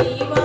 Happy birthday.